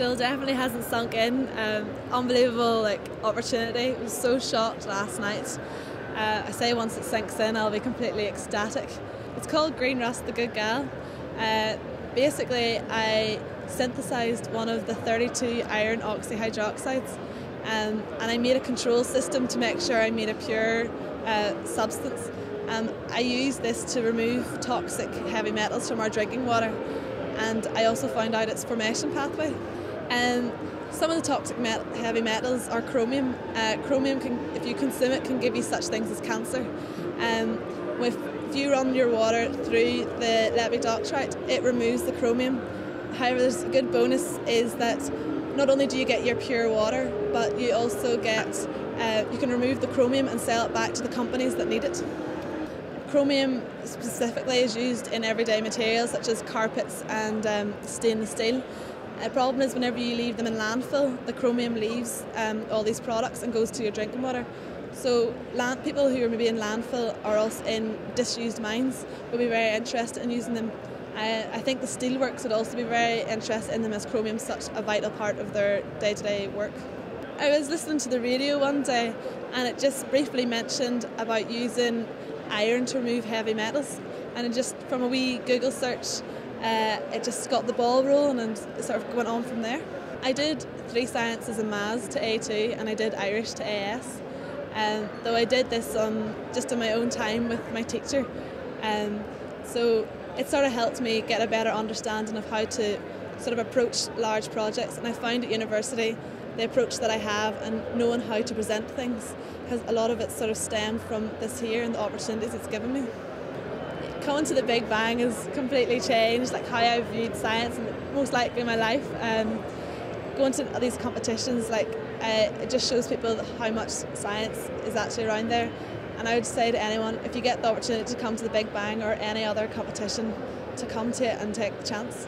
still definitely hasn't sunk in. Um, unbelievable like opportunity. I was so shocked last night. Uh, I say once it sinks in, I'll be completely ecstatic. It's called Green Rust, the Good Gal. Uh, basically, I synthesised one of the 32 iron oxyhydroxides, um, and I made a control system to make sure I made a pure uh, substance. Um, I use this to remove toxic heavy metals from our drinking water, and I also found out its formation pathway. Um, some of the toxic heavy metals are chromium. Uh, chromium, can, if you consume it, can give you such things as cancer. Um, with, if you run your water through the lepidocrocite, it removes the chromium. However, there's a good bonus is that not only do you get your pure water, but you also get uh, you can remove the chromium and sell it back to the companies that need it. Chromium specifically is used in everyday materials such as carpets and um, stainless steel. The problem is whenever you leave them in landfill, the chromium leaves um, all these products and goes to your drinking water. So land, people who are maybe in landfill or else in disused mines will be very interested in using them. I, I think the steelworks would also be very interested in them as chromium is such a vital part of their day-to-day work. I was listening to the radio one day and it just briefly mentioned about using iron to remove heavy metals and just from a wee Google search uh, it just got the ball rolling and sort of went on from there. I did three sciences and maths to A2 and I did Irish to AS. Um, though I did this on just on my own time with my teacher. Um, so it sort of helped me get a better understanding of how to sort of approach large projects. And I found at university the approach that I have and knowing how to present things because a lot of it sort of stemmed from this here and the opportunities it's given me coming to the Big Bang has completely changed like how I viewed science and most likely my life. Um, going to these competitions, like uh, it just shows people how much science is actually around there. And I would say to anyone, if you get the opportunity to come to the Big Bang or any other competition, to come to it and take the chance.